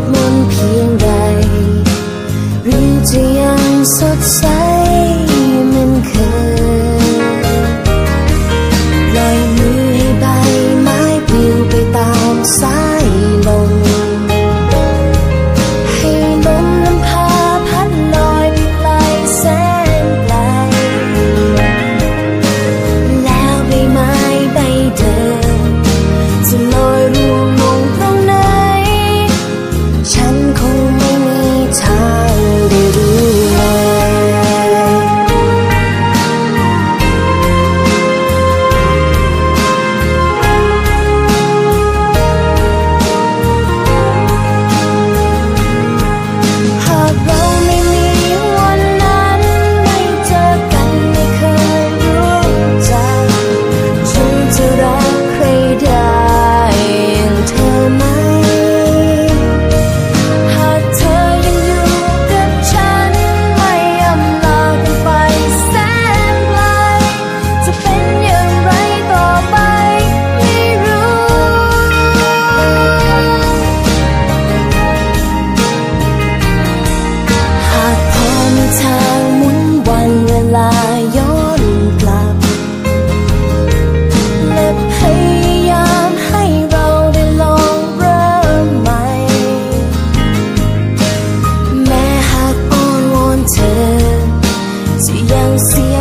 ดมนเพียงใดหรือจะยังสดใส yang siap